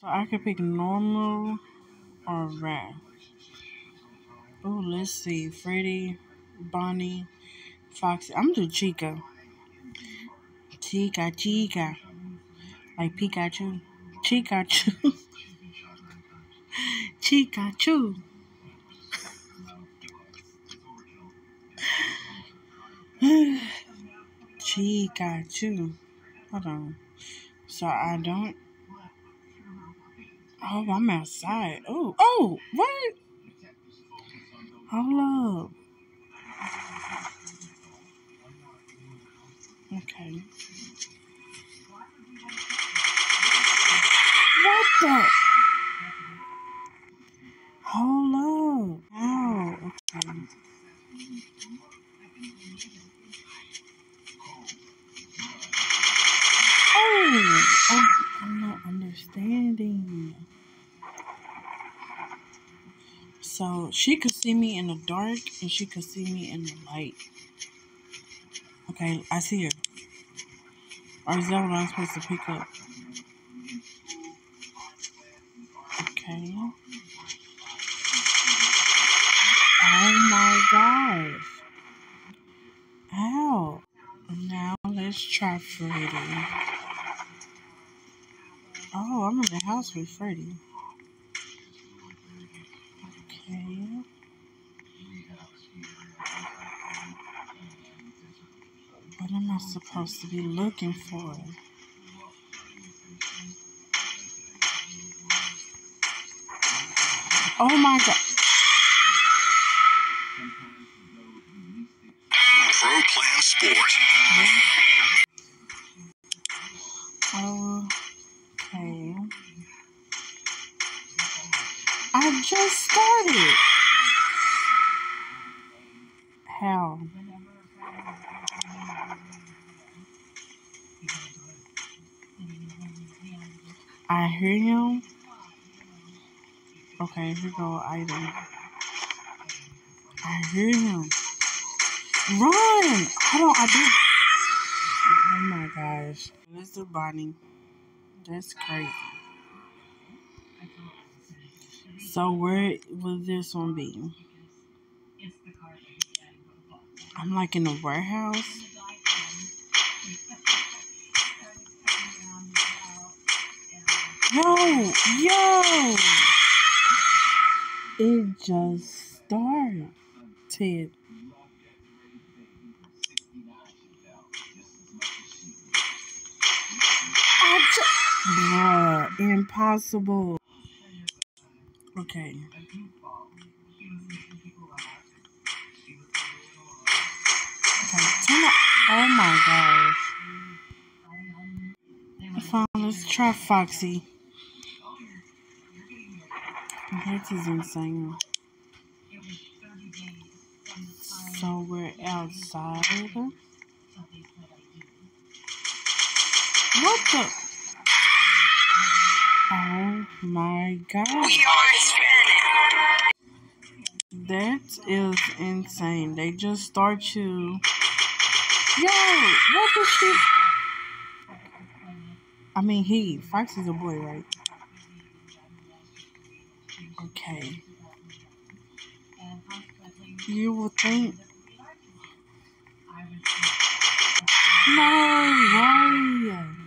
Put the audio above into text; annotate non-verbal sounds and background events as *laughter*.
So I could pick normal or rare. Oh, let's see. Freddy, Bonnie, Foxy. I'm gonna do Chica. Chica, Chica. Like Pikachu. Pikachu. Pikachu. *laughs* Pikachu. *sighs* Hold on. So I don't. Oh, I'm outside. Oh, oh, what? Hold up. Okay. What the? Hold up. Ow. Okay. Oh, I'm, I'm not understanding. So she could see me in the dark and she could see me in the light. Okay, I see her. Or is that what I'm supposed to pick up? Okay. Oh my gosh. Ow. Now let's try Freddy. Oh, I'm in the house with Freddy. Okay. What am I supposed to be looking for? Oh my god. Pro Plan Sport. Okay. I just started. How? I hear you. Okay, here go item. I hear him. Run! Hold on, I do. Oh my gosh. Mr. Bonnie. That's crazy. So where will this one be? I'm like in a warehouse. Yo, yo! It just started. Bruh, impossible. Okay. Okay, turn it. Oh my gosh. I found let's try Foxy. That is insane. So we're outside. What the? Oh my god. That is insane. They just start you. Yo, what the shit? I mean, he. Fox is a boy, right? Okay. You would think. No way.